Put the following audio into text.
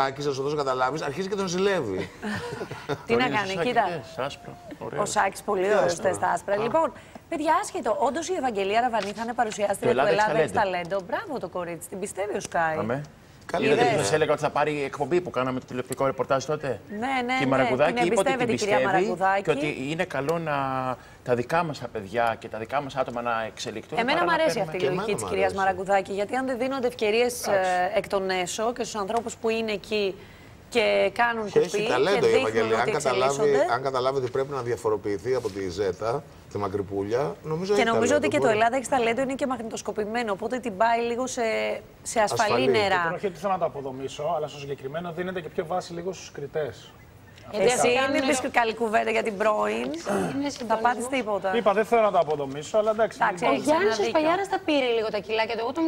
Τάκης, να σου δώσω καταλάβεις, αρχίζει και τον ζηλεύει. Τι να κάνει, κοίτα. Άσπρο. Ωραίο. Ο Σάκης πολύ ωραίος στα άσπρα. Λοιπόν, παιδιά, άσχετο. Όντως η Ευαγγελία Ραβανή θα είναι παρουσιάστρια Το του Ελλάδα Ελλάδα έχει έχει ταλέντο. Μπράβο το κορίτσι, την πιστεύει ο Σκάι. Αμέ. Καλή Είδατε ιδέα. που σας έλεγα ότι θα πάρει εκπομπή που κάναμε το τηλεοπτικό ρεπορτάζ τότε; Ναι, ναι, Και η ναι, Μαραγκουδάκη την είπε ότι την εμπιστεύεται η κυρία πιστεύει Μαραγκουδάκη. και ότι είναι καλό να τα δικά μας τα παιδιά και τα δικά μας άτομα να εξελιχθούν. Εμένα παρά μου να αρέσει παίρνουμε- αυτή η Και λογική εμένα της μ' κυρίας αρέσει. Μαραγκουδάκη, γιατί αν δεν δίνονται ευκαιρίες εκ των έσω και στους ανθρώπους που είναι εκεί και κάνουν Και κουπί έχει και ταλέντο η δείχνουν Ευαγγελία. Αν ότι καταλάβει, εξελίσσονται. αν καταλάβει ότι πρέπει να διαφοροποιηθεί από τη Ζέτα, τη Μακρυπούλια, νομίζω Και έχει νομίζω ότι ταλέντο, και το μπορεί. Ελλάδα έχει ταλέντο είναι και μαγνητοσκοπημένο. Οπότε την πάει λίγο σε, σε ασφαλή, Ασφαλή. νερά. Τώρα όχι ότι θέλω να το αποδομήσω, αλλά στο συγκεκριμένο δίνεται και πιο βάση λίγο στους κριτές. Εσύ κάνουν- μην πει καλή κουβέντα για την πρώην. Είναι Θα συντονισμός. πάθεις τίποτα. Είπα, δεν θέλω να το αποδομήσω, αλλά εντάξει. Εντάξει, μην- Ο έχεις Γιάννης ένα ο δίκιο. Σπαλιάρα τα πήρε λίγο τα κιλάκια του. Εγώ τον